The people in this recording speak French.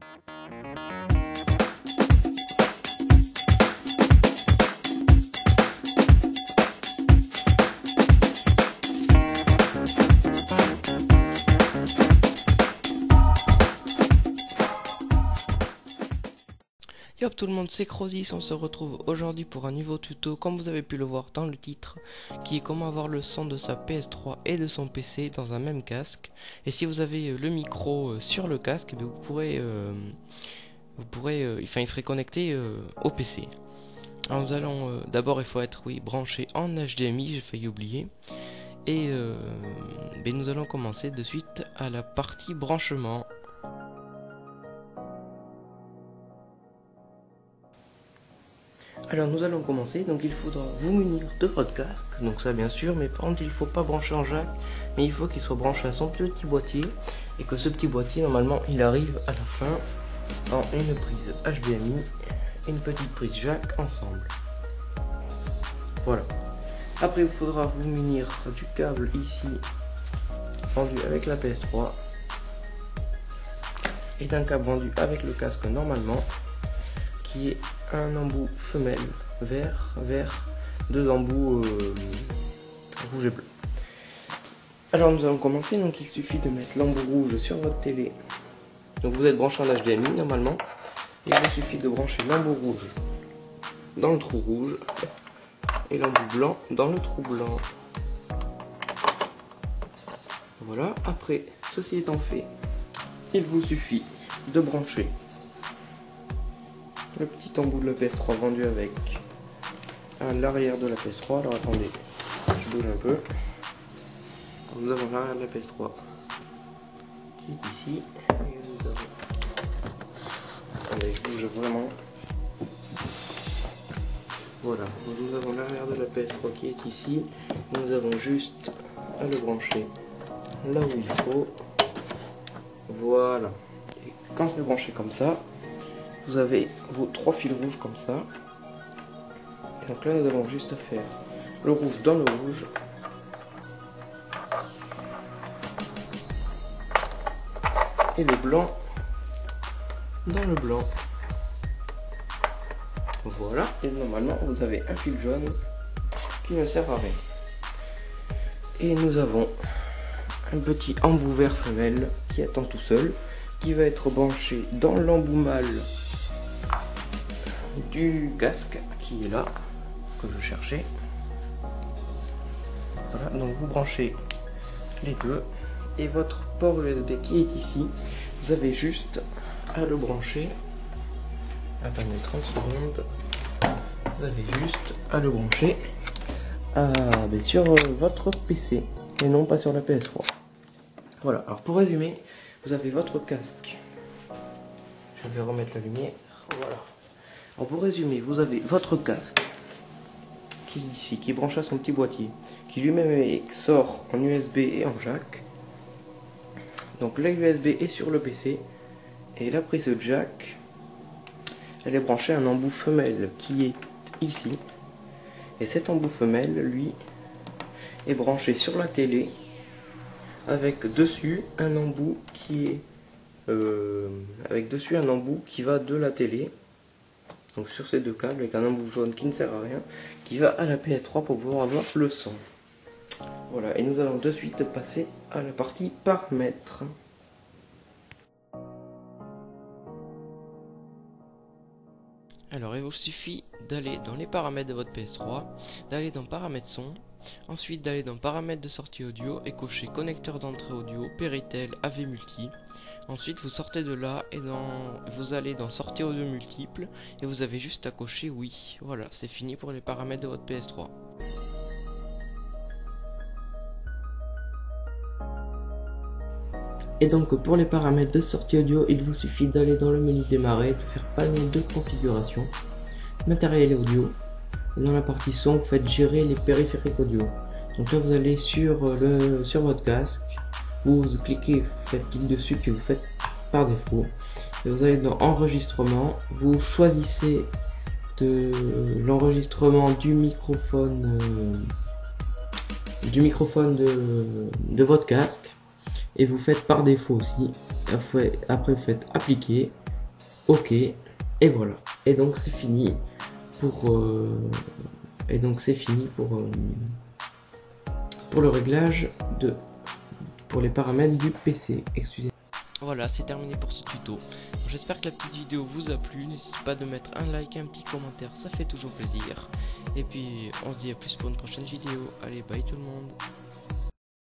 Thank you. Yop tout le monde, c'est Crosis, on se retrouve aujourd'hui pour un nouveau tuto, comme vous avez pu le voir dans le titre, qui est comment avoir le son de sa PS3 et de son PC dans un même casque. Et si vous avez euh, le micro euh, sur le casque, eh vous pourrez, euh, vous pourrez, enfin il serait connecté au PC. Alors nous allons, d'abord il faut être, oui, branché en HDMI, j'ai failli oublier. Et ben, nous allons commencer de suite à la partie branchement. Alors nous allons commencer, donc il faudra vous munir de votre casque, donc ça bien sûr, mais par contre il ne faut pas brancher en jack, mais il faut qu'il soit branché à son petit boîtier, et que ce petit boîtier normalement il arrive à la fin en une prise HDMI et une petite prise jack ensemble. Voilà. Après il faudra vous munir du câble ici, vendu avec la PS3, et d'un câble vendu avec le casque normalement, qui est un embout femelle vert, vert, deux embouts euh, rouge et bleu. Alors nous allons commencer, donc il suffit de mettre l'embout rouge sur votre télé. Donc vous êtes branché en HDMI normalement. Il vous suffit de brancher l'embout rouge dans le trou rouge et l'embout blanc dans le trou blanc. Voilà, après, ceci étant fait, il vous suffit de brancher le petit embout de la PS3 vendu avec l'arrière de la PS3. Alors attendez, je bouge un peu. Nous avons l'arrière de la PS3 qui est ici. nous avons... Je bouge vraiment. Voilà, nous avons l'arrière de la PS3 qui est ici. Nous avons juste à le brancher là où il faut. Voilà. Et quand c'est branché comme ça, vous avez vos trois fils rouges comme ça. Donc là, nous avons juste à faire le rouge dans le rouge. Et le blanc dans le blanc. Voilà, et normalement vous avez un fil jaune qui ne sert à rien. Et nous avons un petit embout vert femelle qui attend tout seul, qui va être branché dans l'embout mâle du casque qui est là, que je cherchais. Voilà, donc vous branchez les deux et votre port USB qui est ici, vous avez juste à le brancher. Attendez 30 secondes. Vous avez juste à le brancher euh, ben, sur euh, votre PC et non pas sur la PS3. Voilà, alors pour résumer, vous avez votre casque. Je vais remettre la lumière. Voilà pour résumer, vous avez votre casque qui est ici, qui est branché à son petit boîtier, qui lui-même sort en USB et en jack. Donc la USB est sur le PC et la prise jack, elle est branchée à un embout femelle qui est ici. Et cet embout femelle, lui, est branché sur la télé avec dessus un embout qui est euh, avec dessus un embout qui va de la télé donc sur ces deux câbles avec un embout jaune qui ne sert à rien, qui va à la PS3 pour pouvoir avoir le son. Voilà, et nous allons de suite passer à la partie paramètres. Alors il vous suffit d'aller dans les paramètres de votre PS3, d'aller dans paramètres son, ensuite d'aller dans paramètres de sortie audio et cocher connecteur d'entrée audio, Péritel, AV Multi, Ensuite, vous sortez de là et vous allez dans sortie audio multiple et vous avez juste à cocher oui. Voilà, c'est fini pour les paramètres de votre PS3. Et donc pour les paramètres de sortie audio, il vous suffit d'aller dans le menu démarrer, de faire panneau de configuration, matériel audio. Dans la partie son, vous faites gérer les périphériques audio. Donc là vous allez sur, le, sur votre casque, vous cliquez, faites clic dessus, puis vous faites par défaut. Et vous allez dans enregistrement, vous choisissez l'enregistrement du microphone euh, du microphone de, de, votre casque et vous faites par défaut aussi. Après, vous faites appliquer OK. Et voilà. Et donc c'est fini euh, et donc c'est fini pour euh, pour le réglage de pour les paramètres du PC. Excusez. Voilà, c'est terminé pour ce tuto. J'espère que la petite vidéo vous a plu. N'hésitez pas de mettre un like, un petit commentaire, ça fait toujours plaisir. Et puis on se dit à plus pour une prochaine vidéo. Allez, bye tout le monde.